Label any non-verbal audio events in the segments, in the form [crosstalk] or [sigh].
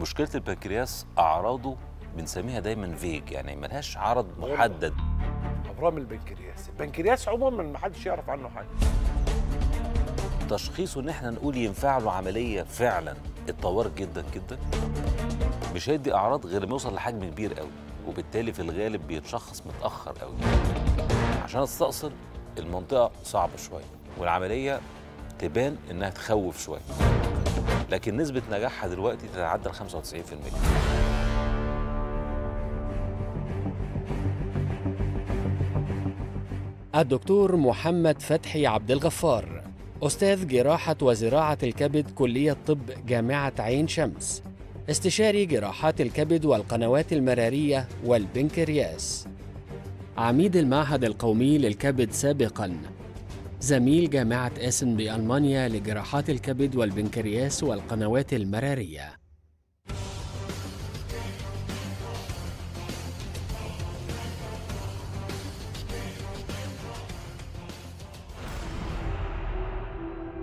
مشكلة البنكرياس أعراضه بنسميها دايما فيج يعني ملهاش عرض محدد. أبرام البنكرياس. البنكرياس عموما ما حدش يعرف عنه حاجة. تشخيصه إن إحنا نقول ينفع له عملية فعلا اتطورت جدا جدا. مش هيدي أعراض غير ما يوصل لحجم كبير قوي وبالتالي في الغالب بيتشخص متأخر قوي. عشان استأصل المنطقة صعبة شوية والعملية تبان إنها تخوف شوية. لكن نسبة نجاحها دلوقتي تتعدى ال 95% الدكتور محمد فتحي عبد الغفار أستاذ جراحة وزراعة الكبد كلية طب جامعة عين شمس استشاري جراحات الكبد والقنوات المرارية والبنكرياس. عميد المعهد القومي للكبد سابقاً زميل جامعة اسن بألمانيا لجراحات الكبد والبنكرياس والقنوات المرارية.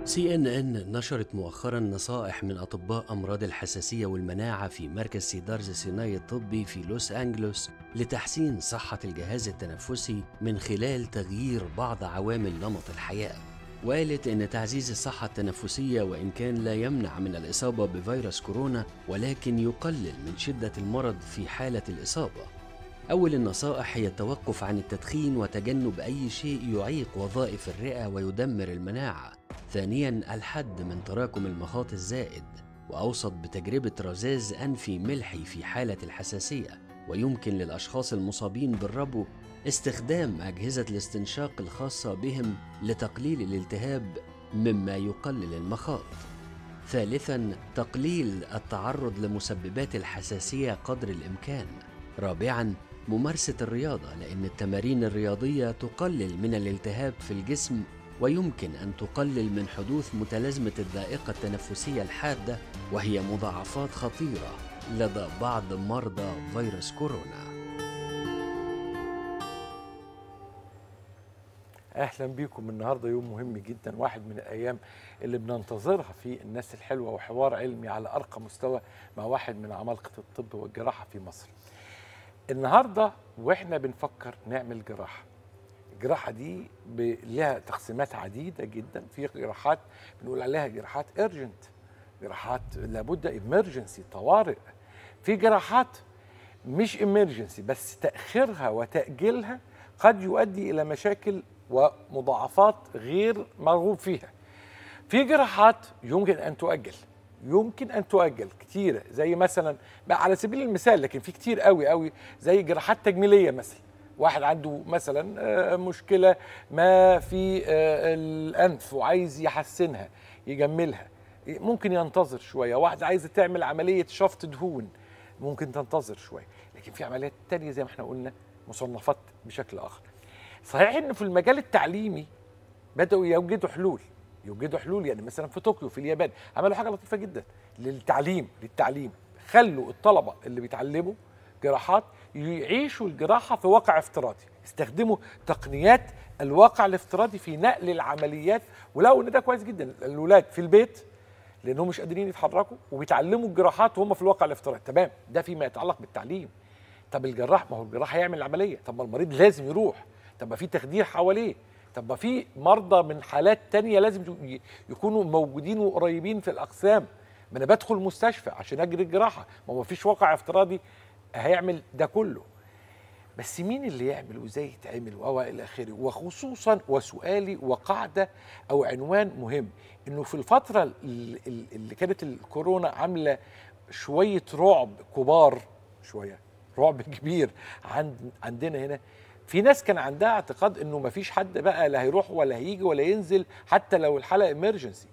سي إن إن نشرت مؤخرا نصائح من أطباء أمراض الحساسية والمناعة في مركز سيدارز الصناعي الطبي في لوس أنجلوس لتحسين صحة الجهاز التنفسي من خلال تغيير بعض عوامل نمط الحياة وقالت إن تعزيز الصحة التنفسية وإن كان لا يمنع من الإصابة بفيروس كورونا ولكن يقلل من شدة المرض في حالة الإصابة أول النصائح هي التوقف عن التدخين وتجنب أي شيء يعيق وظائف الرئة ويدمر المناعة. ثانياً الحد من تراكم المخاط الزائد، وأوصت بتجربة رذاذ أنفي ملحي في حالة الحساسية، ويمكن للأشخاص المصابين بالربو استخدام أجهزة الاستنشاق الخاصة بهم لتقليل الالتهاب مما يقلل المخاط. ثالثاً تقليل التعرض لمسببات الحساسية قدر الإمكان. رابعاً ممارسة الرياضة لأن التمارين الرياضية تقلل من الالتهاب في الجسم ويمكن أن تقلل من حدوث متلازمة الذائقة التنفسية الحادة وهي مضاعفات خطيرة لدى بعض مرضى فيروس كورونا. أهلا بيكم النهارده يوم مهم جدا واحد من الأيام اللي بننتظرها في الناس الحلوة وحوار علمي على أرقى مستوى مع واحد من عمالقه الطب والجراحة في مصر. النهارده وإحنا بنفكر نعمل جراحة الجراحة دي لها تقسيمات عديدة جدا. في جراحات بنقول عليها جراحات ايرجنت جراحات لابد امرجنسي طوارئ. في جراحات مش امرجنسي بس تأخيرها وتأجيلها قد يؤدي إلى مشاكل ومضاعفات غير مرغوب فيها. في جراحات يمكن أن تؤجل يمكن أن تؤجل كتيرة زي مثلا على سبيل المثال لكن في كتير قوي قوي زي جراحات تجميلية مثلا. واحد عنده مثلا آه، مشكلة ما في آه، الأنف وعايز يحسنها يجملها. ممكن ينتظر شوية. واحد عايزه تعمل عملية شفط دهون ممكن تنتظر شوية. لكن في عمليات تانية زي ما إحنا قلنا مصنفات بشكل آخر. صحيح إن في المجال التعليمي بدأوا يوجدوا حلول. يوجدوا حلول يعني مثلا في طوكيو في اليابان عملوا حاجة لطيفة جدا. للتعليم للتعليم. خلوا الطلبة اللي بيتعلموا جراحات يعيشوا الجراحة في واقع افتراضي. استخدموا تقنيات الواقع الافتراضي في نقل العمليات. ولقوا إن ده كويس جدا الاولاد في البيت لأنهم مش قادرين يتحركوا وبيتعلموا الجراحات وهم في الواقع الافتراضي. تمام ده فيما يتعلق بالتعليم. طب الجراح ما هو الجراح هيعمل العملية. طب ما المريض لازم يروح. طب ما في تخدير حواليه. طب ما في مرضى من حالات تانية لازم يكونوا موجودين وقريبين في الأقسام. ما أنا بدخل مستشفى عشان أجري الجراحة. ما هو مفيش واقع افتراضي هيعمل ده كله. بس مين اللي يعمل وإزاي يتعمل و إلى آخره؟ وخصوصا وسؤالي وقاعدة أو عنوان مهم إنه في الفترة ال- ال- اللي كانت الكورونا عاملة شوية رعب كبار شوية رعب كبير عند عندنا هنا. في ناس كان عندها اعتقاد إنه مفيش حد بقى لا هيروح ولا هيجي ولا ينزل حتى لو الحالة امرجنسي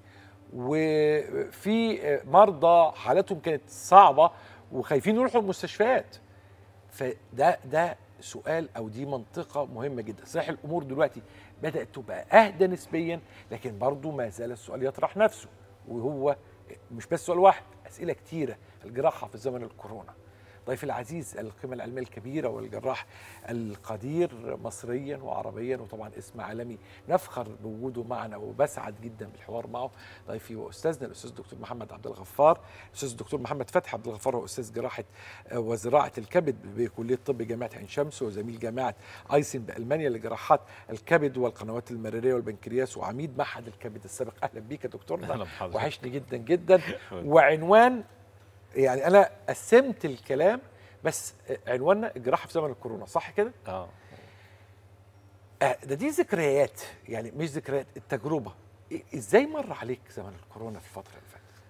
وفي مرضى حالتهم كانت صعبة وخايفين يروحوا المستشفيات. فده ده سؤال أو دي منطقة مهمة جدا. صحيح الأمور دلوقتي بدأت تبقى أهدى نسبيا لكن برضو ما زال السؤال يطرح نفسه. وهو مش بس سؤال واحد أسئلة كتيرة. الجراحة في زمن الكورونا. ضيف العزيز القيمة العلمية الكبيرة والجراح القدير مصريا وعربيا وطبعا اسم عالمي نفخر بوجوده معنا وبسعد جدا بالحوار معه. ضيفي واستاذنا الأستاذ الدكتور محمد عبد الغفار. الاستاذ الدكتور محمد فتحي عبد الغفار هو أستاذ جراحة آه، وزراعة الكبد بكلية طب جامعة عين شمس وزميل جامعة أيسن بألمانيا لجراحات الكبد والقنوات المرارية والبنكرياس وعميد معهد الكبد السابق. أهلا بيك يا بحضرتك. وحشني جدا جدا. [laughs] وعنوان يعني أنا قسمت الكلام بس عنواننا الجراحة في زمن الكورونا صح كده؟ آه آه، ده دي ذكريات يعني مش ذكريات التجربة إزاي مر عليك زمن الكورونا في الفترة اللي فاتت؟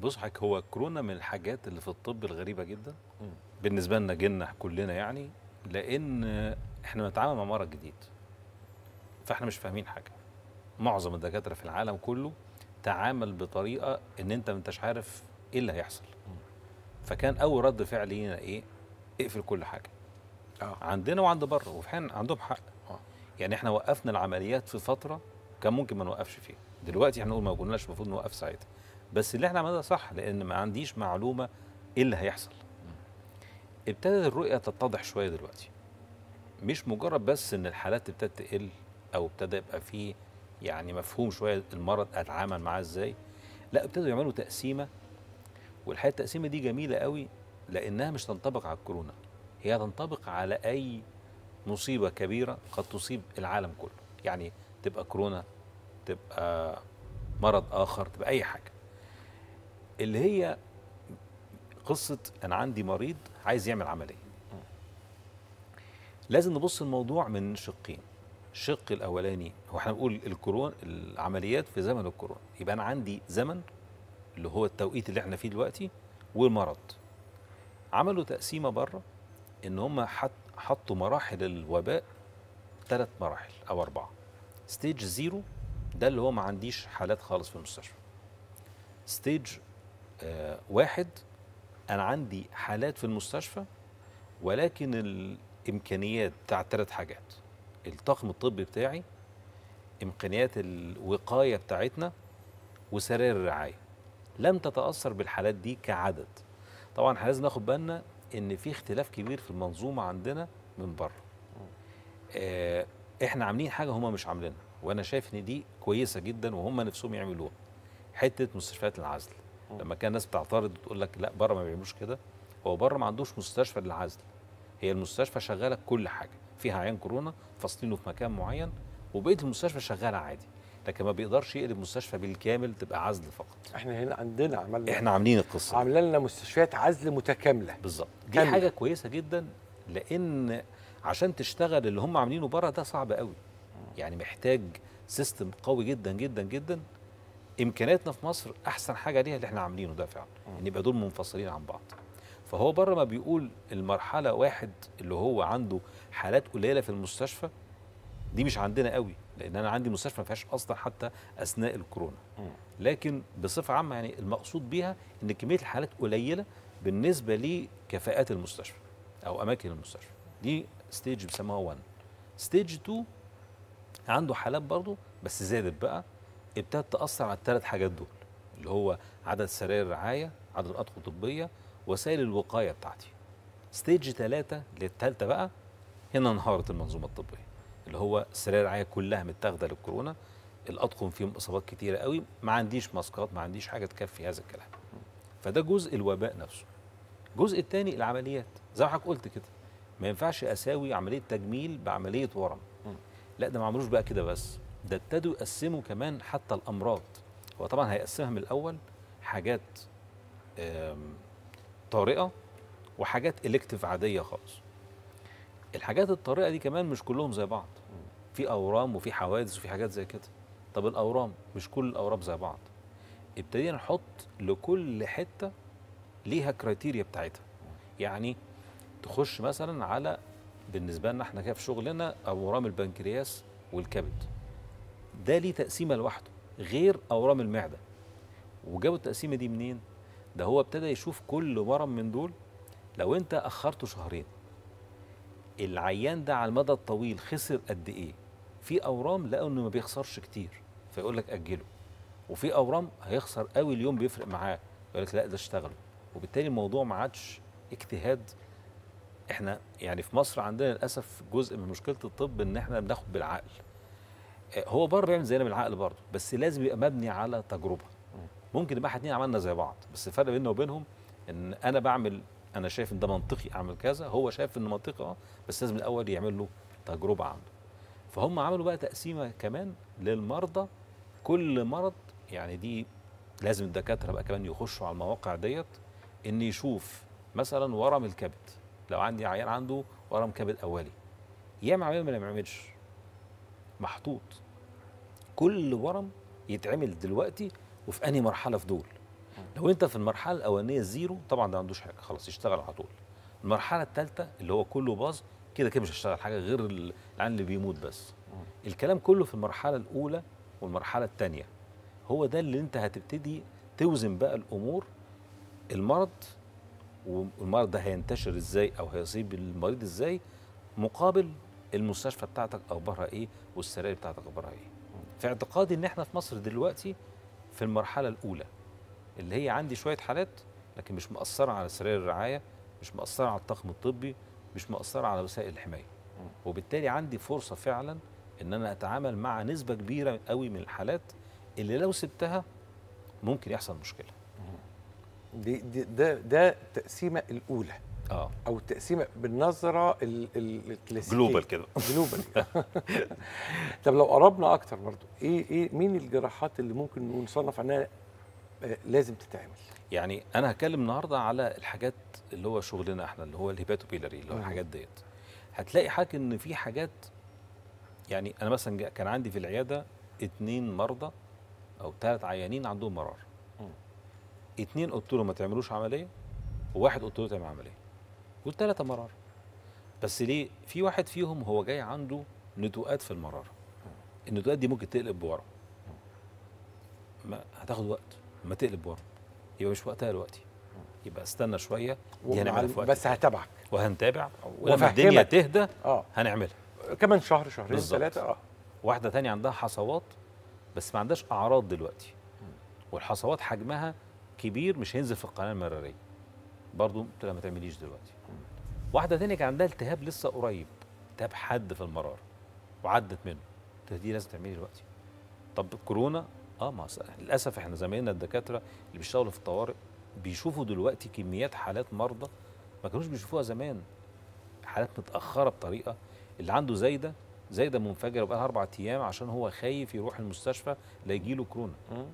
بص حضرتك هو كورونا من الحاجات اللي في الطب الغريبة جدا مم. بالنسبة لنا جيلنا كلنا يعني لأن إحنا بنتعامل مع مرض جديد فإحنا مش فاهمين حاجة معظم الدكاترة في العالم كله تعامل بطريقة إن أنت ما أنتش عارف إيه اللي هيحصل فكان أول رد فعل لينا إيه؟ اقفل كل حاجة. آه. عندنا وعند بره وفي حين عندهم حق. آه. يعني إحنا وقفنا العمليات في فترة كان ممكن ما نوقفش فيها. دلوقتي إحنا نقول ما كناش المفروض نوقف ساعتها. بس اللي إحنا عملناه صح لأن ما عنديش معلومة إيه اللي هيحصل. ابتدت الرؤية تتضح شوية دلوقتي. مش مجرد بس إن الحالات ابتدت تقل أو ابتدى يبقى فيه يعني مفهوم شوية المرض أتعامل معاه إزاي. لا ابتدوا يعملوا تقسيمة والحقيقة التقسيمة دي جميلة قوي لأنها مش تنطبق على الكورونا. هي تنطبق على أي مصيبة كبيرة قد تصيب العالم كله. يعني تبقى كورونا تبقى مرض آخر تبقى أي حاجة. اللي هي قصة أنا عندي مريض عايز يعمل عملية. لازم نبص الموضوع من شقين. الشق الأولاني هو إحنا بنقول الكورونا العمليات في زمن الكورونا. يبقى أنا عندي زمن اللي هو التوقيت اللي إحنا فيه دلوقتي والمرض. عملوا تقسيمة بره إن هم حط حطوا مراحل الوباء ثلاث مراحل أو أربعة. stage zero ده اللي هو ما عنديش حالات خالص في المستشفى. stage آه واحد أنا عندي حالات في المستشفى ولكن الإمكانيات بتاع ثلاث حاجات. الطاقم الطبي بتاعي إمكانيات الوقاية بتاعتنا وسراير الرعاية. لم تتأثر بالحالات دي كعدد. طبعا إحنا لازم ناخد بالنا إن في اختلاف كبير في المنظومة عندنا من بره. آه إحنا عاملين حاجة هم مش عاملينها وأنا شايف إن دي كويسة جدا وهم نفسهم يعملوها. حتة مستشفيات العزل لما كان الناس بتعترض وتقول لك لا بره ما بيعملوش كده هو بره ما عندوش مستشفى للعزل. هي المستشفى شغالة كل حاجة فيها عيان كورونا فاصلينه في مكان معين وبقية المستشفى شغالة عادي. لكن ما بيقدرش يقلب مستشفى بالكامل تبقى عزل فقط. إحنا هنا عندنا عملنا إحنا عاملين القصة. عاملين لنا مستشفيات عزل متكاملة. بالظبط. دي كاملة. حاجة كويسة جدا لأن عشان تشتغل اللي هم عاملينه بره ده صعب قوي. يعني محتاج سيستم قوي جدا جدا جدا. إمكانياتنا في مصر أحسن حاجة ليها اللي إحنا عاملينه ده فعلا. إن يبقى دول منفصلين عن بعض. فهو بره ما بيقول المرحلة واحد اللي هو عنده حالات قليلة في المستشفى دي مش عندنا قوي. لأن أنا عندي مستشفى ما فيهاش أصلا حتى أثناء الكورونا. لكن بصفة عامة يعني المقصود بيها إن كمية الحالات قليلة بالنسبة لكفاءات المستشفى أو أماكن المستشفى. دي stage بيسموها 1 stage 2 عنده حالات برضه بس زادت بقى ابتدت تأثر على الثلاث حاجات دول اللي هو عدد سراير الرعاية عدد الاطقم الطبية وسائل الوقاية بتاعتي. ستيج 3 للثالثه بقى هنا انهارت المنظومة الطبية. اللي هو سراير الرعاية كلها متاخدة للكورونا. الأطقم فيهم إصابات كتيرة قوي. ما عنديش ماسكات ما عنديش حاجة تكفي هذا الكلام. فده جزء الوباء نفسه. الجزء الثاني العمليات. زي ما حضرتك قلت كده. ما ينفعش أساوي عملية تجميل بعملية ورم. لا ده ما عملوش بقى كده بس. ده ابتدوا يقسموا كمان حتى الأمراض. هو طبعا هيقسمها من الأول حاجات طارئة وحاجات elective عادية خالص. الحاجات الطارئة دي كمان مش كلهم زي بعض. في أورام وفي حوادث وفي حاجات زي كده. طب الأورام مش كل الأورام زي بعض. ابتدينا نحط لكل حتة ليها criteria بتاعتها. يعني تخش مثلا على بالنسبة لنا إحنا كده في شغلنا أورام البنكرياس والكبد. ده ليه تقسيمة لوحده غير أورام المعدة. وجابوا التقسيمة دي منين؟ ده هو ابتدى يشوف كل ورم من دول لو أنت أخرته شهرين العيان ده على المدى الطويل خسر قد إيه؟ في أورام لقوا إنه ما بيخسرش كتير فيقول لك أجله. وفي أورام هيخسر قوي اليوم بيفرق معاه يقول لك لا ده اشتغلوا وبالتالي الموضوع ما عادش اجتهاد. إحنا يعني في مصر عندنا للأسف جزء من مشكلة الطب إن إحنا بناخد بالعقل. آه، هو بره بيعمل زينا بالعقل برضه بس لازم يبقى مبني على تجربة. ممكن يبقى إحنا اتنين عملنا زي بعض بس الفرق بيننا وبينهم إن أنا بعمل أنا شايف إن ده منطقي أعمل كذا هو شايف ان منطقي آه بس لازم الأول يعمل له تجربة عنده. فهم عملوا بقى تقسيمة كمان للمرضى. كل مرض يعني دي لازم الدكاترة بقى كمان يخشوا على المواقع ديت إن يشوف مثلا ورم الكبد. لو عندي عيان عنده ورم كبد أولي عمليه ولا ما يعملش. محطوط. كل ورم يتعمل دلوقتي وفي أنهي مرحلة في دول. لو أنت في المرحلة الأولانية زيرو طبعا ده ما عندوش حاجة خلاص يشتغل على طول. المرحلة الثالثه اللي هو كله باظ كده كده مش هيشتغل حاجة غير ال- العيان اللي بيموت بس. الكلام كله في المرحلة الأولى والمرحلة الثانية هو ده اللي أنت هتبتدي توزن بقى الأمور المرض والمرض ده هينتشر إزاي أو هيصيب المريض إزاي مقابل المستشفى بتاعتك اخبارها إيه والسراير بتاعتك اخبارها إيه. في اعتقادي إن إحنا في مصر دلوقتي في المرحلة الأولى اللي هي عندي شوية حالات لكن مش مأثرة على سراير الرعاية مش مأثرة على الطاقم الطبي مش مأثرة على وسائل الحماية. وبالتالي عندي فرصة فعلا إن أنا أتعامل مع نسبة كبيرة قوي من الحالات اللي لو سبتها ممكن يحصل مشكلة. دي دي ده ده التقسيمه الأولى. آه. أو التقسيمه بالنظرة ال- ال- الكلاسيكية. global كده. global. [laughs] طب لو قربنا أكتر برضو إيه إيه مين الجراحات اللي ممكن نصنف عنها لازم تتعمل. يعني أنا هتكلم النهارده على الحاجات اللي هو شغلنا إحنا اللي هو الهيباتوبيلاري اللي هو. الحاجات ديت. هتلاقي حاجة إن في حاجات يعني أنا مثلا كان عندي في العيادة اتنين مرضى أو ثلاث عيانين عندهم مرار. مم. اتنين قلت له ما تعملوش عملية وواحد قلت له تعمل عملية والثلاثه مرار. بس ليه؟ في واحد فيهم هو جاي عنده نتوءات في المراره النتوءات دي ممكن تقلب بورم ما هتاخد وقت. ما تقلب بورم يبقى مش وقتها دلوقتي. يبقى استنى شوية دي هنعملها في وقت بس. هتابعك. وهنتابع. ولما. الدنيا تهدى آه. هنعملها. كمان شهر شهرين. ثلاثة آه. واحدة تانية عندها حصوات بس ما عندهاش أعراض دلوقتي. والحصوات حجمها كبير مش هينزل في القناة المرارية. برضو قلت لها ما تعمليش دلوقتي. واحدة تانية كان عندها التهاب لسه قريب. التهاب حد في المرار وعدت منه. دي لازم تعملي دلوقتي. طب الكورونا آه ما للأسف إحنا زمايلنا الدكاترة اللي بيشتغلوا في الطوارئ بيشوفوا دلوقتي كميات حالات مرضى ما كانوش بيشوفوها زمان. حالات متأخرة بطريقة اللي عنده زايدة زايدة منفجرة بقى أربع أيام عشان هو خايف يروح المستشفى لا يجيله كورونا. مم.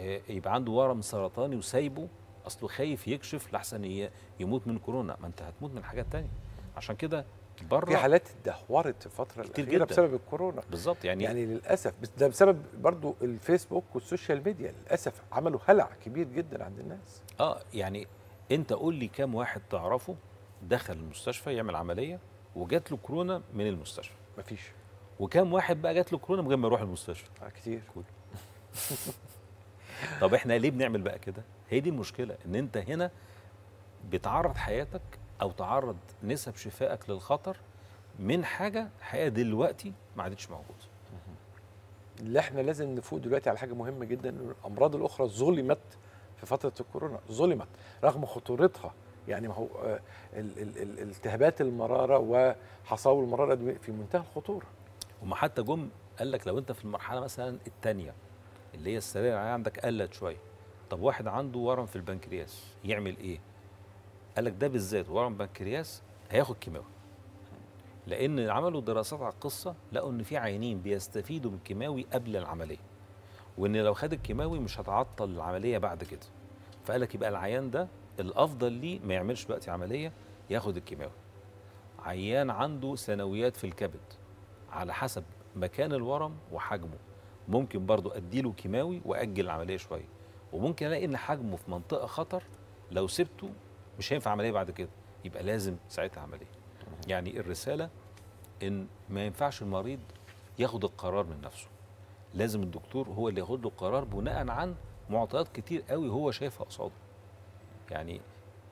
آه، يبقى عنده ورم سرطاني وسايبه أصله خايف يكشف لحسن ي- يموت من كورونا. ما أنت هتموت من حاجات تانية. عشان كده بره في حالات اتدهورت في الفترة كتير الأخيرة جداً. بسبب الكورونا. بالظبط يعني, يعني للأسف ده بسبب برضو الفيسبوك وال social media. للأسف عملوا هلع كبير جدا عند الناس. آه يعني أنت قول لي كام واحد تعرفه دخل المستشفى يعمل عملية وجات له كورونا من المستشفى. مفيش. وكام واحد بقى جات له كورونا من غير ما يروح المستشفى؟ آه كتير. [laughs] طب إحنا ليه بنعمل بقى كده؟ هي دي المشكلة إن أنت هنا بتعرض حياتك أو تعرض نسب شفائك للخطر من حاجة حقيقه دلوقتي ما عادتش موجودة. اللي إحنا لازم نفوق دلوقتي على حاجة مهمة جدا الأمراض الأخرى ظلمت في فترة الكورونا ظلمت رغم خطورتها. يعني ما هو آه، ال- ال- ال- التهابات المرارة وحصاوي المرارة في منتهى الخطورة. وما حتى جم قال لك لو أنت في المرحلة مثلا الثانية اللي هي السرير عندك قلت شوية طب واحد عنده ورم في البنكرياس يعمل إيه؟ قال لك ده بالذات ورم بنكرياس هياخد كيماوي. لأن عملوا دراسات على القصة لقوا إن في عيانين بيستفيدوا من الكيماوي قبل العملية وإن لو خد الكيماوي مش هتعطل العملية بعد كده. فقال لك يبقى العيان ده الأفضل ليه ما يعملش دلوقتي عملية ياخد الكيماوي. عيان عنده ثانويات في الكبد على حسب مكان الورم وحجمه. ممكن برضو أديله كيماوي وأجل العملية شوية وممكن ألاقي إن حجمه في منطقة خطر لو سبته مش هينفع عملية بعد كده. يبقى لازم ساعتها عملية. يعني الرسالة إن ما ينفعش المريض ياخد القرار من نفسه. لازم الدكتور هو اللي ياخد له القرار بناء عن معطيات كتير قوي هو شايفها قصاده يعني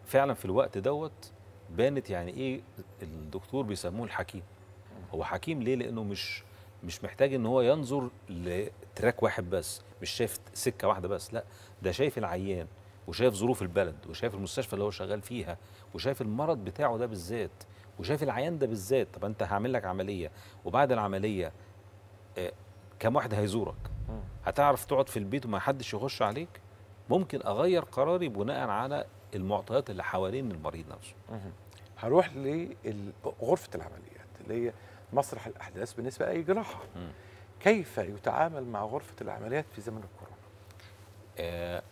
فعلا في الوقت دوت بانت يعني إيه الدكتور بيسموه الحكيم. هو حكيم ليه؟ لأنه مش مش محتاج إن هو ينظر لتراك واحد بس مش شايف سكة واحدة بس لا ده شايف العيان. وشايف ظروف البلد وشايف المستشفى اللي هو شغال فيها وشايف المرض بتاعه ده بالذات وشايف العيان ده بالذات طب أنت هعمل لك عملية وبعد العملية آه، كم واحد هيزورك. هتعرف تقعد في البيت وما حدش يخش عليك ممكن أغير قراري بناء على المعطيات اللي حوالين المريض نفسه. هروح لغرفة العمليات اللي هي مسرح الأحداث بالنسبة لأي جراحة. كيف يتعامل مع غرفة العمليات في زمن الكورونا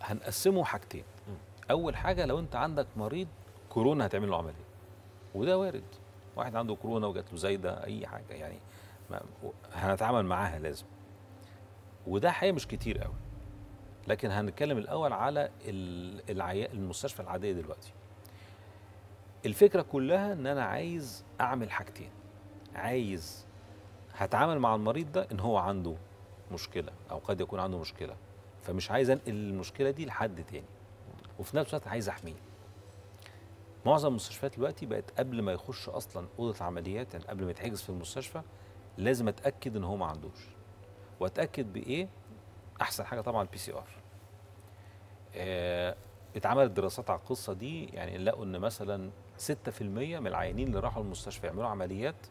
هنقسمه حاجتين. أول حاجة لو أنت عندك مريض كورونا هتعمل له عملية. وده وارد. واحد عنده كورونا وجات له زايدة أي حاجة يعني هنتعامل معاها لازم. وده حقيقه مش كتير قوي لكن هنتكلم الأول على ال- العيا المستشفى العادية دلوقتي. الفكرة كلها إن أنا عايز أعمل حاجتين. عايز هتعامل مع المريض ده إن هو عنده مشكلة أو قد يكون عنده مشكلة. فمش عايز انقل المشكلة دي لحد تاني. وفي نفس الوقت عايز أحميه. معظم المستشفيات دلوقتي بقت قبل ما يخش أصلا أوضة العمليات يعني قبل ما يتحجز في المستشفى لازم أتأكد إن هو ما عندوش. وأتأكد بإيه؟ أحسن حاجة طبعا ال PCR آه، اتعملت دراسات على القصة دي يعني لقوا إن مثلا 6% من العيانين اللي راحوا المستشفى يعملوا عمليات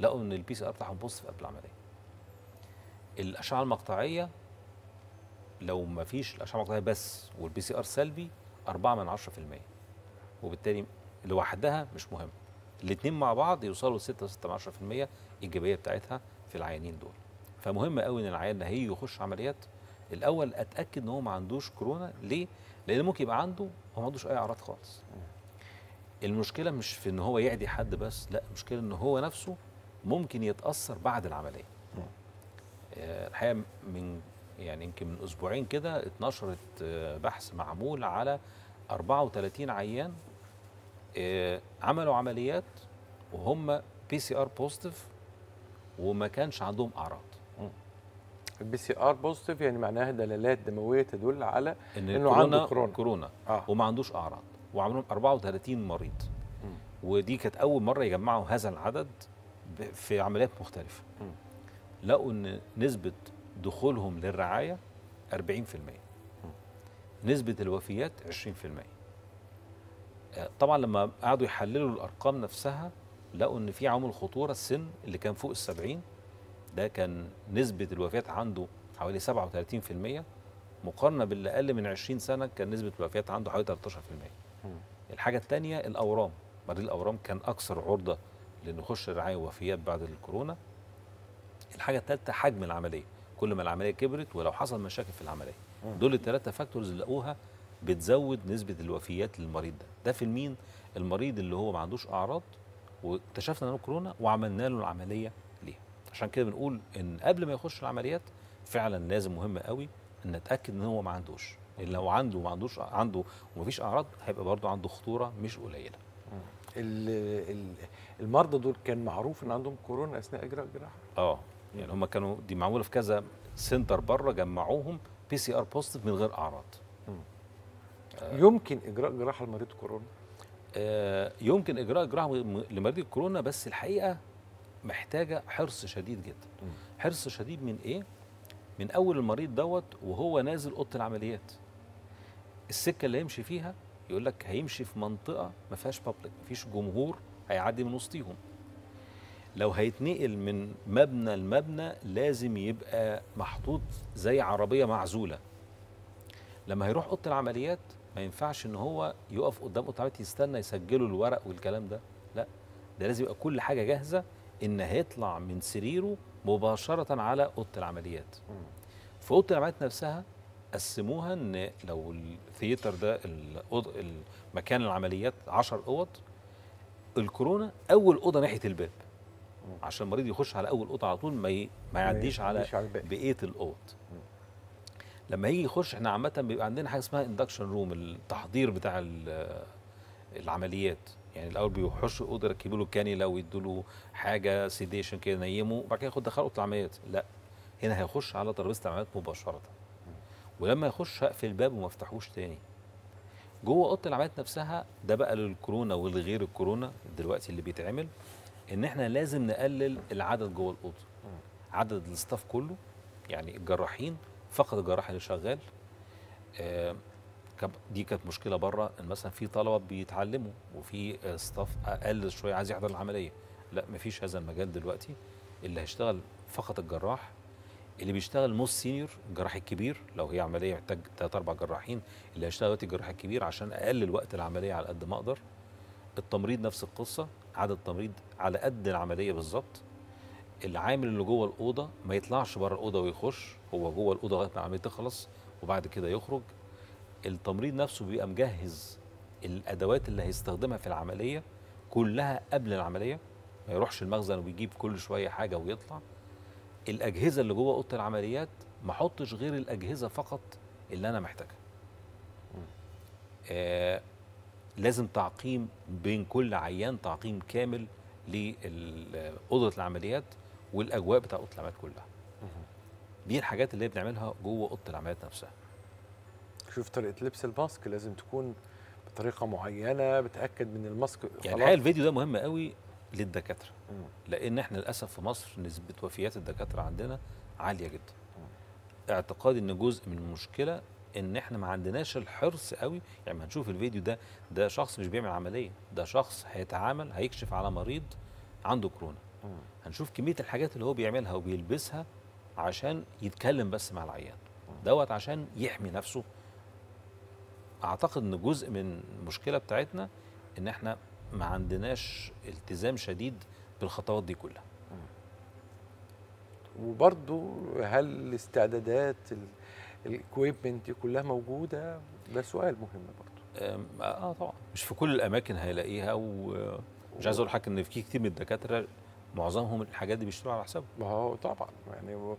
لقوا إن ال PCR بتاعهم positive قبل العملية. الأشعة المقطعية لو ما فيش الأشعة المقطعيه بس وال PCR سلبي 4 من 10% وبالتالي لوحدها مش مهم. الاثنين مع بعض يوصلوا ل 6 6 من 10% إيجابية بتاعتها في العيانين دول. فمهم قوي إن العيان اللي هيجي يخش عمليات. الأول أتأكد إن هو ما عندوش كورونا. ليه؟ لأن ممكن يبقى عنده هو ما عندوش أي أعراض خالص. المشكلة مش في إن هو يعدي حد بس لأ المشكلة إن هو نفسه ممكن يتأثر بعد العملية. آه، الحقيقة من يعني يمكن من أسبوعين كده اتنشرت آه، بحث معمول على 34 عيان آه، عملوا عمليات وهم بي سي ار بوزيتيف وما كانش عندهم أعراض ال PCR positive يعني معناها دلالات دمويه تدل على إن إنه كورونا عنده كورونا. كورونا آه وما عندوش أعراض وعملهم 34 مريض مم. ودي كانت أول مرة يجمعوا هذا العدد في عمليات مختلفة مم. لقوا إن نسبة دخولهم للرعاية 40% نسبة الوفيات 20% آه، طبعا لما قعدوا يحللوا الأرقام نفسها لقوا إن في عامل خطورة السن اللي كان فوق السبعين ده كان نسبة الوفيات عنده حوالي 37% مقارنة باللي أقل من 20 سنة كان نسبة الوفيات عنده حوالي 13% مم. الحاجة الثانية الأورام. مريض الأورام كان أكثر عرضة لأنه يخش رعاية ووفيات بعد الكورونا. الحاجة الثالثه حجم العملية. كل ما العملية كبرت ولو حصل مشاكل في العملية. مم. دول الثلاثه factors اللي لقوها بتزود نسبة الوفيات للمريض ده. ده في المين؟ المريض اللي هو ما عندوش أعراض واكتشفنا إنه كورونا وعملنا له العملية ليه. عشان كده بنقول إن قبل ما يخش العمليات فعلا لازم مهم قوي إن نتأكد إن هو ما عندوش. لأن لو عنده ما عندوش عنده ومفيش أعراض هيبقى برضه عنده خطورة مش قليلة. ال- ال- المرضى دول كان معروف إن عندهم كورونا أثناء إجراء الجراحة؟ آه. يعني هم كانوا دي معمولة في كذا center بره جمعوهم PCR positive من غير أعراض. يمكن إجراء جراحه لمريض كورونا؟ آه، يمكن إجراء جراحه لمريض الكورونا بس الحقيقة محتاجة حرص شديد جدا. حرص شديد من إيه؟ من أول المريض دوت وهو نازل أوضة العمليات. السكة اللي هيمشي فيها يقول لك هيمشي في منطقة ما فيهاش public ما فيش جمهور هيعدي من وسطيهم. لو هيتنقل من مبنى لمبنى لازم يبقى محطوط زي عربية معزولة. لما هيروح أوضة العمليات ما ينفعش إن هو يقف قدام أوضة العمليات يستنى يسجلوا الورق والكلام ده. لا ده لازم يبقى كل حاجة جاهزة إن هيطلع من سريره مباشرة على أوضة العمليات. في أوضة العمليات نفسها قسموها إن لو الثياتر ده مكان العمليات 10 أوض الكورونا أول أوضة ناحية الباب. عشان المريض يخش على أول أوضة على طول ما ي- ما يعديش على. بقية الأوض. لما يجي يخش إحنا عامة بيبقى عندنا حاجة اسمها induction room التحضير بتاع ال- العمليات. يعني الأول بيخش أوضة يركبوا له كانيولا ويدوا له حاجة sedation كده ينيمه وبعد كده ياخد دخل أوضة العمليات. لا هنا هيخش على ترابيزة العمليات مباشرة. ولما يخش هقفل الباب وما افتحوش تاني. جوه أوضة العمليات نفسها ده بقى للكورونا والغير الكورونا دلوقتي اللي بيتعمل. إن إحنا لازم نقلل العدد جوه الأوضة. عدد الاستاف كله يعني الجراحين فقط الجراح اللي شغال. آه دي كانت مشكلة بره إن مثلا في طلبة بيتعلموا وفي ستاف أقل شوية عايز يحضر العملية. لا مفيش هذا المجال دلوقتي. اللي هيشتغل فقط الجراح. اللي بيشتغل most senior الجراح الكبير لو هي عملية محتاج ثلاث أربع جراحين اللي هيشتغل دلوقتي الجراح الكبير عشان أقلل وقت العملية على قد ما أقدر. التمريض نفس القصة. عدد التمريض على قد العملية بالظبط. العامل اللي جوه الأوضة ما يطلعش بره الأوضة ويخش هو جوه الأوضة لغاية ما العملية تخلص وبعد كده يخرج. التمريض نفسه بيبقى مجهز الأدوات اللي هيستخدمها في العملية كلها قبل العملية ما يروحش المخزن ويجيب كل شوية حاجة ويطلع. الأجهزة اللي جوه أوضة العمليات ما أحطش غير الأجهزة فقط اللي أنا محتاجها. آه لازم تعقيم بين كل عيان تعقيم كامل لأوضة العمليات والأجواء بتاع أوضة العمليات كلها. دي الحاجات اللي بنعملها جوه أوضة العمليات نفسها. شوف طريقة لبس الماسك لازم تكون بطريقة معينة بتأكد من الماسك يعني خلاص. الحقيقة الفيديو ده مهم قوي للدكاترة. مم. لأن إحنا للأسف في مصر نسبة وفيات الدكاترة عندنا عالية جدا. اعتقادي إن جزء من المشكلة إن إحنا ما عندناش الحرص قوي. يعني ما هنشوف الفيديو ده ده شخص مش بيعمل عملية. ده شخص هيتعامل هيكشف على مريض عنده كورونا. هنشوف كمية الحاجات اللي هو بيعملها وبيلبسها عشان يتكلم بس مع العيان. دوت عشان يحمي نفسه. أعتقد إن جزء من المشكلة بتاعتنا إن إحنا ما عندناش التزام شديد بالخطوات دي كلها. وبرضو هل الاستعدادات الاكويبمنت دي كلها موجودة ده سؤال مهم برضو أم، آه طبعا. مش في كل الأماكن هيلاقيها ومش عايز أقول لحضرتك إن في كتير من الدكاترة معظمهم الحاجات دي بيشتروا على حسابهم. ما هو طبعا يعني و-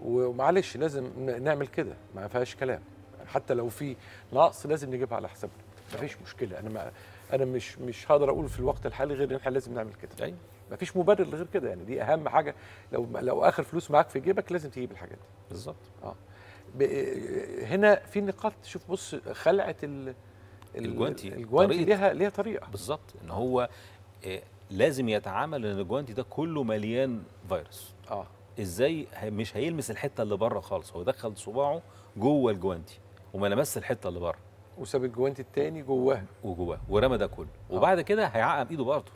ومعلش لازم نعمل كده ما فيهاش كلام. حتى لو في نقص لازم نجيبها على حسابنا. ما فيش مشكلة. أنا ما أنا مش مش هقدر أقول في الوقت الحالي غير إن إحنا لازم نعمل كده. أيوه. ما فيش مبرر لغير كده. يعني دي أهم حاجة. لو لو آخر فلوس معاك في جيبك لازم تجيب الحاجات دي. بالظبط. ب- هنا في نقاط شوف بص خلعه ال ال- الجوانتي، الجوانتي. ليها ليها طريقة. بالظبط إن هو آه، لازم يتعامل إن الجوانتي ده كله مليان فيروس. آه. إزاي؟ مش هيلمس الحتة اللي بره خالص هو دخل صباعه جوه الجوانتي وما لمس الحتة اللي بره. وساب الجوانتي التاني جواه. وجواه ورمى ده كله. وبعد كده هيعقم إيده برضه.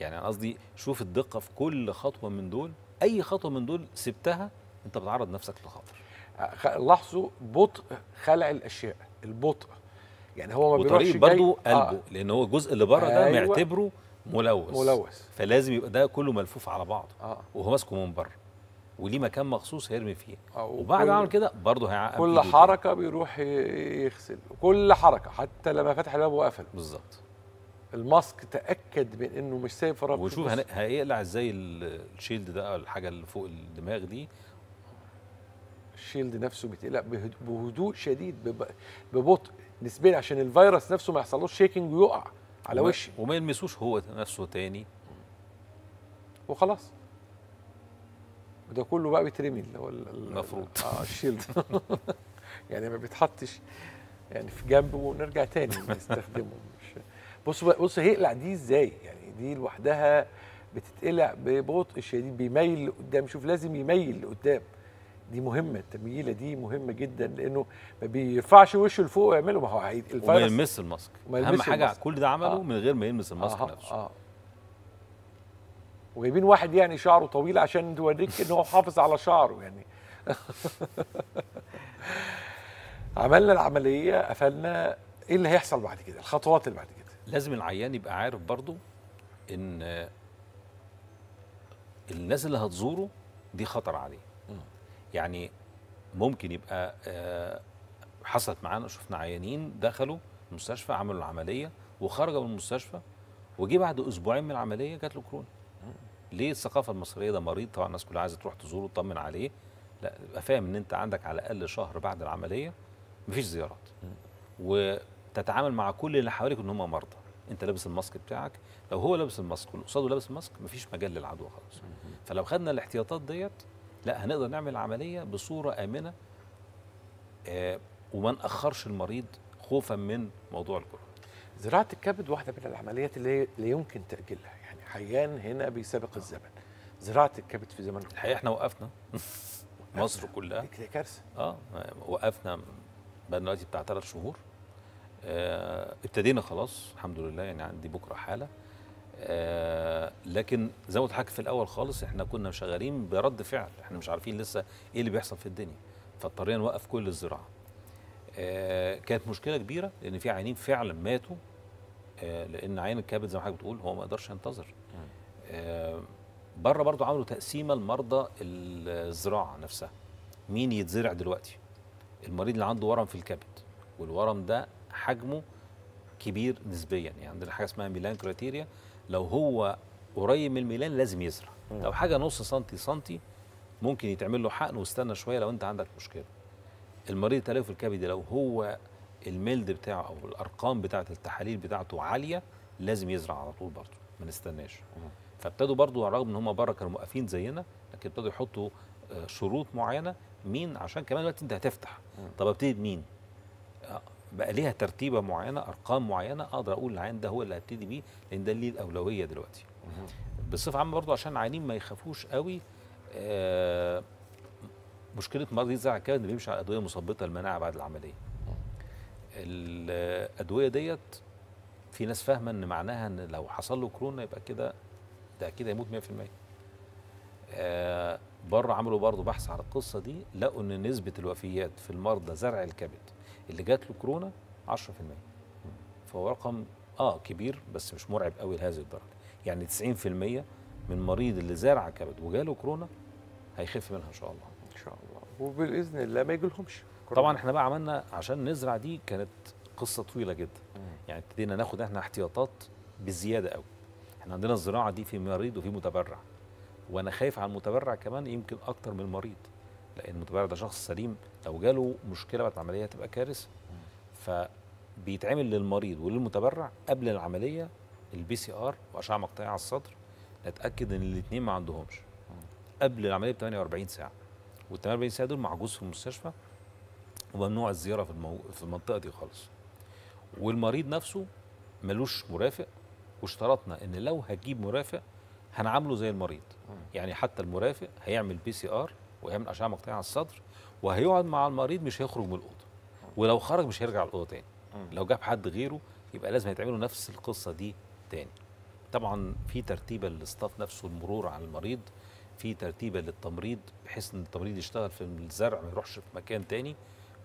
يعني أنا قصدي شوف الدقة في كل خطوة من دول أي خطوة من دول سبتها أنت بتعرض نفسك لخطر. لاحظوا بطء خلع الأشياء البطء. يعني هو ما بيروحش برضه قلبه آه. لأن هو الجزء اللي بره ده أيوة. معتبره ملوث. ملوث. فلازم يبقى ده كله ملفوف على بعضه آه. وهو ماسكه من بره وليه مكان مخصوص هيرمي فيه. آه، وبعد ما عمل كده برضه هيعقم كل. حركة بيروح ي- يغسل كل حركة حتى لما فتح الباب وقفل بالظبط. الماسك تأكد من إنه مش سايب فراغ وشوف هيقلع إزاي ال- الشيلد ده الحاجة اللي فوق الدماغ دي الشيلد نفسه بيتقلق بهد- بهدوء شديد بب- ببطء نسبيا عشان الفيروس نفسه ما يحصلوش شيكنج ويقع على وشي. وما يلمسوش هو نفسه تاني. وخلاص. وده كله بقى بيترمي اللي هو ال- ال- المفروض. آه الشيلد. [laughs] يعني ما بيتحطش يعني في جنب ونرجع تاني نستخدمه. مش بص بص هيقلع دي إزاي؟ يعني دي لوحدها بتتقلع ببطء شديد بيميل لقدام. شوف لازم يميل لقدام. دي مهمة التمييلة دي مهمة جدا لأنه ما بيرفعش وشه لفوق ويعمله. ما هو هي- وما الفيروس يلمس الماسك. أهم حاجة الماسك. كل ده عمله آه. من غير ما يلمس الماسك آه نفسه. آه. وجايبين واحد يعني شعره طويل عشان توريك إن هو حافظ على شعره يعني. [laughs] عملنا العملية قفلنا. إيه اللي هيحصل بعد كده؟ الخطوات اللي بعد كده. لازم العيان يبقى عارف برضو إن آه، الناس اللي هتزوره دي خطر عليه. ممكن يبقى آه، حصلت معانا شفنا عيانين دخلوا المستشفى عملوا العملية وخرجوا من المستشفى وجي بعد أسبوعين من العملية جات له كورونا. ليه الثقافة المصرية ده مريض؟ طبعا الناس كلها عايزة تروح تزوره تطمن عليه. لا يبقى فاهم إن أنت عندك على الأقل شهر بعد العملية مفيش زيارات. وتتعامل مع كل اللي حواليك إن هم مرضى. أنت لابس الماسك بتاعك لو هو لابس الماسك واللي قصاده لابس الماسك مفيش مجال للعدوى خالص. فلو خدنا الاحتياطات ديت لا هنقدر نعمل العملية بصورة آمنة آه وما نأخرش المريض خوفا من موضوع الكورونا. زراعة الكبد واحدة من العمليات اللي لا يمكن تاجيلها يعني عيان هنا بيسابق الزمن. زراعة الكبد في زمن الحقيقة إحنا وقفنا. [laughs] مصر كلها. دي كارثة. آه وقفنا بقى دلوقتي بتاع ثلاث شهور. آه، ابتدينا خلاص الحمد لله يعني عندي بكرة حالة. آه، لكن زي ما في الأول خالص إحنا كنا شغالين برد فعل إحنا مش عارفين لسه إيه اللي بيحصل في الدنيا فاضطرينا نوقف كل الزراعة. آه، كانت مشكلة كبيرة لأن في عيانين فعلا ماتوا آه، لأن عين الكبد زي ما حضرتك بتقول هو ما يقدرش ينتظر. بره برضو عملوا تقسيمة لمرضى الزراعة نفسها. مين يتزرع دلوقتي؟ المريض اللي عنده ورم في الكبد والورم ده حجمه كبير نسبيا يعني عندنا حاجة اسمها Milan criteria لو هو قريب من الميلان لازم يزرع لو حاجة نص سنتي سنتي ممكن يتعمل له حقن واستنى شوية لو انت عندك مشكلة. المريض التلف الكبدي لو هو ال MELD بتاعه أو الأرقام بتاعة التحاليل بتاعته عالية لازم يزرع على طول برضه ما نستناش. فابتدوا برضه على الرغم إن هم بره كانوا موقفين زينا لكن ابتدوا يحطوا آه، شروط معينة مين؟ عشان كمان دلوقتي انت هتفتح. طب ابتدي بمين؟ بقى ليها ترتيبة معينة أرقام معينة أقدر أقول العين ده هو اللي هبتدي بيه لأن ده ليه الأولوية دلوقتي. بصفة عامة برضه عشان العيانين ما يخافوش قوي آه، مشكلة مريض زرع الكبد انه بيمشي على أدوية مثبطه المناعه بعد العملية. الأدوية ديت في ناس فاهمة إن معناها إن لو حصل له كورونا يبقى كده ده أكيد هيموت 100% آه بره عملوا برضه بحث على القصة دي لقوا إن نسبة الوفيات في المرضى زرع الكبد اللي جات له كورونا 10% فهو رقم آه كبير بس مش مرعب قوي لهذه الدرجة. يعني 90% من مريض اللي زرع كبد وجاله كورونا هيخف منها إن شاء الله. إن شاء الله. وباذن الله ما يجيلهمش طبعا إحنا بقى عملنا عشان نزرع دي كانت قصة طويلة جدا. يعني ابتدينا ناخد إحنا احتياطات بزيادة قوي. إحنا عندنا الزراعة دي في مريض وفي متبرع. وأنا خايف على المتبرع كمان يمكن أكتر من المريض. لأن المتبرع ده شخص سليم. لو جاله مشكلة بعد العملية هتبقى كارثة. فبيتعمل للمريض وللمتبرع قبل العملية ال PCR وأشعة مقطعية على الصدر نتأكد إن الاثنين ما عندهمش. قبل العملية ب 48 ساعة. وال 48 ساعة دول محجوز في المستشفى وممنوع الزيارة في المو... في المنطقة دي خالص. والمريض نفسه ملوش مرافق واشترطنا إن لو هتجيب مرافق هنعامله زي المريض. يعني حتى المرافق هيعمل PCR ويعمل أشعة مقطعيه على الصدر وهيقعد مع المريض مش هيخرج من الأوضة. ولو خرج مش هيرجع الأوضة تاني. لو جاب حد غيره يبقى لازم يتعملوا نفس القصة دي تاني. طبعا في ترتيبه لل staff نفسه المرور على المريض في ترتيبه للتمريض بحيث إن التمريض يشتغل في الزرع ما يروحش في مكان تاني.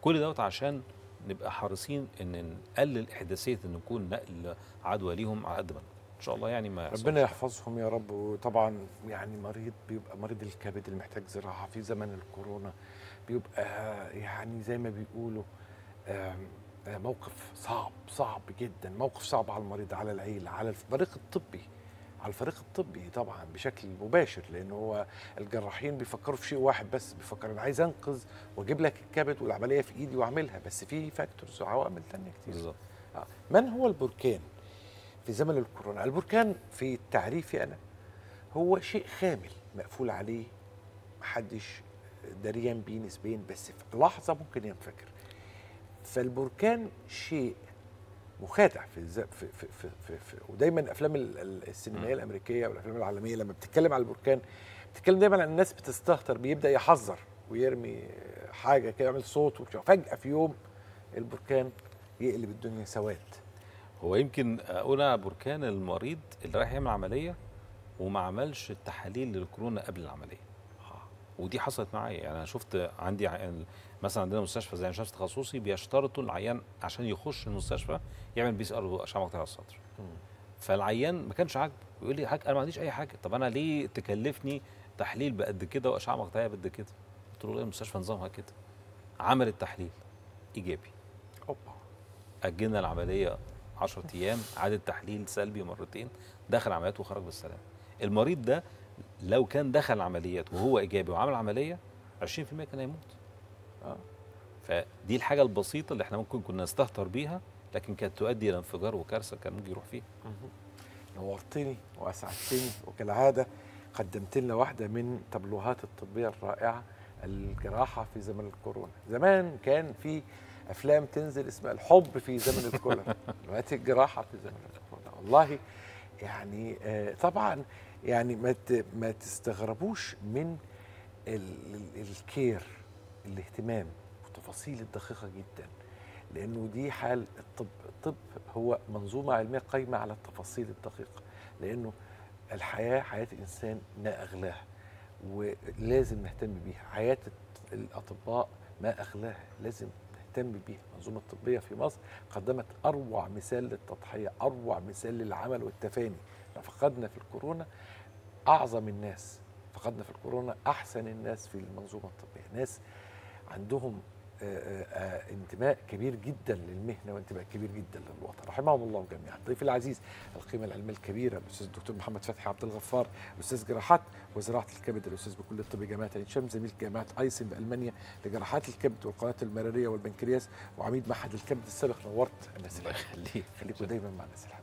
كل دوت عشان نبقى حريصين إن نقلل إحداثية إن نكون نقل عدوى ليهم على قد ما نقدر. إن شاء الله يعني ما. ربنا يحفظهم يا رب وطبعا يعني مريض بيبقى مريض الكبد اللي محتاج زراعة في زمن الكورونا بيبقى يعني زي ما بيقولوا آه، موقف صعب صعب جدا موقف صعب على المريض على العيلة على الفريق الطبي على الفريق الطبي طبعا بشكل مباشر لأن هو الجراحين بيفكروا في شيء واحد بس بيفكر أنا عايز أنقذ وأجيب لك الكبد والعملية في إيدي وأعملها بس في فاكتورز وعوامل ثانية كتير بالظبط آه. من هو البركان في زمن الكورونا البركان في تعريفي أنا هو شيء خامل مقفول عليه محدش دريان بيه نسبيا بس في لحظة ممكن ينفجر فالبركان شيء مخادع في. في, في, في, في, في ودايما الافلام ال- ال- السينمائية الأمريكية والأفلام العالمية لما بتتكلم على البركان بتتكلم دايما عن الناس بتستهتر بيبدأ يحذر ويرمي حاجة كده يعمل صوت وبتاع. فجأة في يوم البركان يقلب الدنيا سواد هو يمكن أقول على بركان المريض اللي رايح يعمل عملية وما عملش التحاليل للكورونا قبل العملية. ودي حصلت معايا. يعني أنا شفت عندي مثلا عندنا مستشفى زي مستشفى تخصصي بيشترطوا العيان عشان يخش المستشفى يعمل PCR مقطعيه على الصدر فالعيان ما كانش عاجبه. يقول لي أنا ما عنديش أي حاجة. طب أنا ليه تكلفني تحليل بقد كده وأشعة مقطعية بقد كده؟ قلت له المستشفى نظامها كده. عمل التحليل إيجابي. أوبا. أجلنا العملية 10 أيام عاد التحليل سلبي مرتين دخل عمليات وخرج بالسلامة. المريض ده لو كان دخل عمليات وهو إيجابي وعمل عملية 20% كان هيموت. آه. فدي الحاجة البسيطة اللي إحنا ممكن كنا نستهتر بيها لكن كانت تؤدي إلى انفجار وكارثة كان ممكن يروح فيها. نورتني وأسعدتني وكالعاده قدمت لنا واحدة من تبلوهات الطبية الرائعة الجراحة في زمن الكورونا. زمان كان في أفلام تنزل اسمها الحب في زمن الكورونا. [laughs] دلوقتي الجراحه في زمن الكورونا. والله يعني آه، طبعا يعني ما ما تستغربوش من ال- ال- الكير الاهتمام والتفاصيل الدقيقة جدا. لأنه دي حال الطب. الطب هو منظومة علمية قايمة على التفاصيل الدقيقة. لأنه الحياة حياة الإنسان ما أغلاها ولازم نهتم بيها. حياة الأطباء ما أغلاها. لازم نهتم بيها المنظومة الطبية في مصر قدمت أروع مثال للتضحية أروع مثال للعمل والتفاني. فقدنا في الكورونا أعظم الناس فقدنا في الكورونا أحسن الناس في المنظومة الطبية. ناس عندهم انتماء كبير جدا للمهنة وانتماء كبير جدا للوطن. رحمهم الله جميعا. ضيفي العزيز القيمة العلمية الكبيرة الأستاذ الدكتور محمد فتحي عبد الغفار أستاذ جراحات وزراعة الكبد الأستاذ بكليه الطب جامعة عين شمس زميل جامعة أيسن بألمانيا لجراحات الكبد والقناه المرارية والبنكرياس وعميد معهد الكبد السابق نورت الناس الله الحلوه يخليك. خليكم دايما مع الناس الحلوه